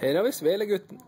Her har vi Svelegutten.